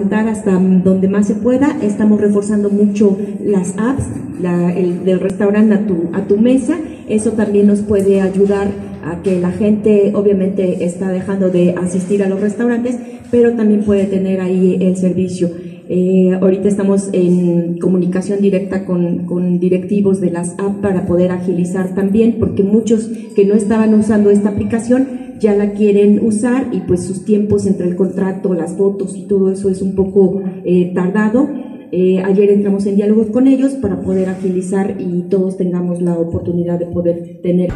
hasta donde más se pueda. Estamos reforzando mucho las apps, la, el del restaurante a tu, a tu mesa. Eso también nos puede ayudar a que la gente obviamente está dejando de asistir a los restaurantes, pero también puede tener ahí el servicio. Eh, ahorita estamos en comunicación directa con, directivos de las apps para poder agilizar también, porque muchos que no estaban usando esta aplicación ya la quieren usar y pues sus tiempos entre el contrato, las fotos y todo eso es un poco eh, tardado. Eh, ayer entramos en diálogos con ellos para poder agilizar y todos tengamos la oportunidad de poder tener